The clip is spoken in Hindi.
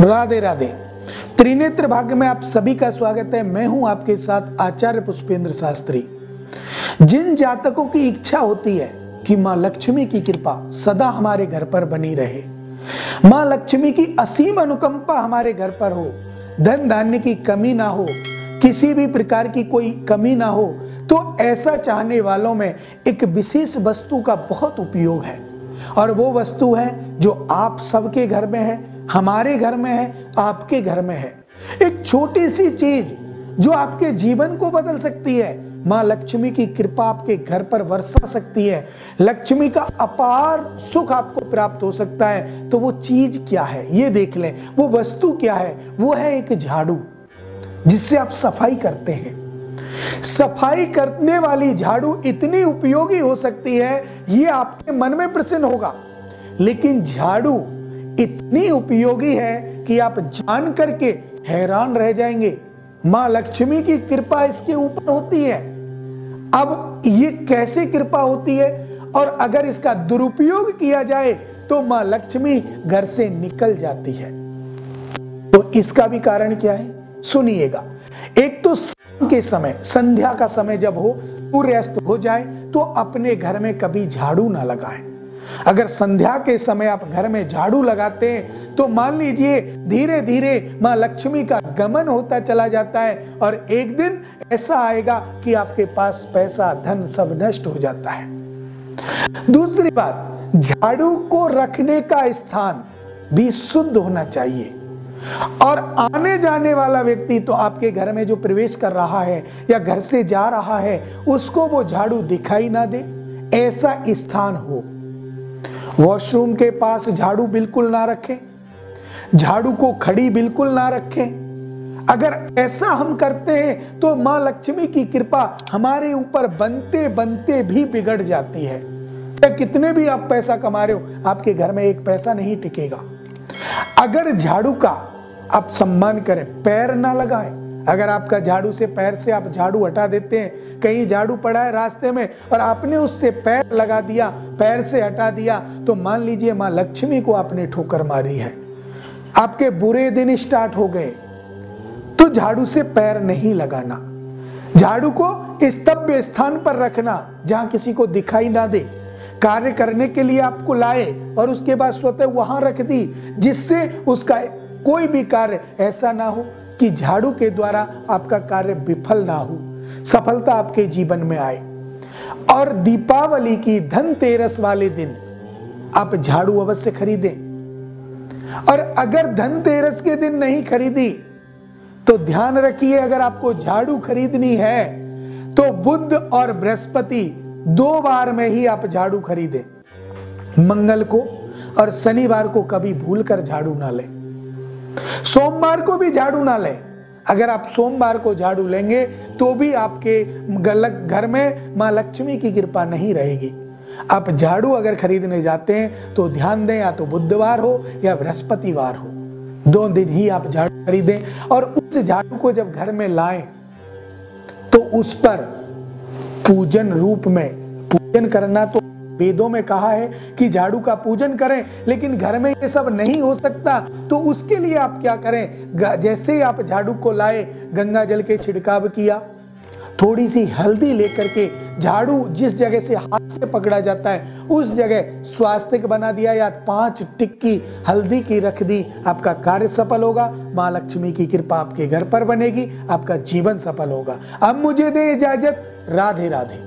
राधे राधे। त्रिनेत्र भाग्य में आप सभी का स्वागत है। मैं हूँ आपके साथ आचार्य पुष्पेंद्र शास्त्री। जिन जातकों की इच्छा होती है कि माँ लक्ष्मी की कृपा सदा हमारे घर पर बनी रहे, माँ लक्ष्मी की असीम अनुकंपा हमारे घर पर हो, धन धान्य की कमी ना हो, किसी भी प्रकार की कोई कमी ना हो तो ऐसा चाहने वालों में एक विशेष वस्तु का बहुत उपयोग है। और वो वस्तु है जो आप सबके घर में है हमारे घर में है, आपके घर में है। एक छोटी सी चीज़ जो आपके जीवन को बदल सकती है, माँ लक्ष्मी की कृपा आपके घर पर वर्षा सकती है। लक्ष्मी का अपार सुख आपको प्राप्त हो सकता है। तो वो चीज़ क्या है? ये देख लें, वो वस्तु क्या है? वो है एक झाड़ू, जिससे आप सफ़ाई करते हैं। सफ़ाई करने वाली झाड़ू इतनी उपयोगी हो सकती है, ये आपके मन में प्रसन्न होगा। लेकिन झाड़ू इतनी उपयोगी है कि आप जान करके हैरान रह जाएँगे। माँ लक्ष्मी की कृपा इसके ऊपर होती है। अब ये कैसे कृपा होती है? और अगर इसका दुरुपयोग किया जाए तो माँ लक्ष्मी घर से निकल जाती है। तो इसका भी कारण क्या है? सुनिएगा। एक तो के समय, संध्या का समय जब हो, सूर्यास्त हो जाए तो अपने घर में कभी झाड़ू ना लगाएँ। अगर संध्या के समय आप घर में झाड़ू लगाते हैं तो मान लीजिए धीरे धीरे माँ लक्ष्मी का गमन होता चला जाता है और एक दिन ऐसा आएगा कि आपके पास पैसा, धन सब नष्ट हो जाता है। दूसरी बात, झाड़ू को रखने का स्थान भी शुद्ध होना चाहिए। और आने जाने वाला व्यक्ति तो आपके घर में जो प्रवेश कर रहा है या घर से जा रहा है, उसको वो झाड़ू दिखाई ना दे। ऐसा स्थान हो वॉशरूम के पास झाड़ू बिल्कुल ना रखें, झाड़ू को खड़ी बिल्कुल ना रखें। अगर ऐसा हम करते हैं तो माँ लक्ष्मी की कृपा हमारे ऊपर बनते बनते भी बिगड़ जाती है। कितने भी आप पैसा कमा रहे हो, आपके घर में एक पैसा नहीं टिकेगा। अगर झाड़ू का आप सम्मान करें, पैर ना लगाएँ अगर आपका झाड़ू से पैर से आप झाड़ू हटा देते हैं, कहीं झाड़ू पड़ा है रास्ते में और आपने उससे पैर लगा दिया, पैर से हटा दिया तो मान लीजिए माँ लक्ष्मी को आपने ठोकर मारी है। आपके बुरे दिन स्टार्ट हो गए। तो झाड़ू से पैर नहीं लगाना। झाड़ू को स्तब्य स्थान पर रखना, जहाँ किसी को दिखाई ना दे। कार्य करने के लिए आपको लाए और उसके बाद स्वतः वहाँ रख दी, जिससे उसका कोई भी कार्य ऐसा ना हो। कि झाड़ू के द्वारा आपका कार्य विफल ना हो, सफलता आपके जीवन में आए। और दीपावली की धनतेरस वाले दिन आप झाड़ू अवश्य खरीदें। और अगर धनतेरस के दिन नहीं खरीदी तो ध्यान रखिए, अगर आपको झाड़ू खरीदनी है तो बुद्ध और बृहस्पति दो बार में ही आप झाड़ू खरीदें। मंगल को और शनिवार को कभी भूल कर झाड़ू ना लें। सोमवार को भी झाड़ू ना लें। अगर आप सोमवार को झाड़ू लेंगे तो भी आपके घर में माँ लक्ष्मी की कृपा नहीं रहेगी। आप झाड़ू अगर खरीदने जाते हैं तो ध्यान दें, या तो बुधवार हो, या बृहस्पतिवार हो। दो दिन ही आप झाड़ू खरीदें और उस झाड़ू को जब घर में लाएँ तो उस पर पूजन रूप में पूजन करना तो वेदों में कहा है कि झाड़ू का पूजन करें, लेकिन घर में ये सब नहीं हो सकता तो उसके लिए आप क्या करें? जैसे ही आप झाड़ू को लाए, गंगा जल के छिड़काव किया थोड़ी सी हल्दी लेकर के झाड़ू जिस जगह से हाथ से पकड़ा जाता है, उस जगह स्वास्थ्य बना दिया या पाँच टिक्की हल्दी की रख दी, आपका कार्य सफल होगा, माँ लक्ष्मी की कृपा आपके घर पर बनेगी, आपका जीवन सफल होगा। अब मुझे दे इजाज़त राधे राधे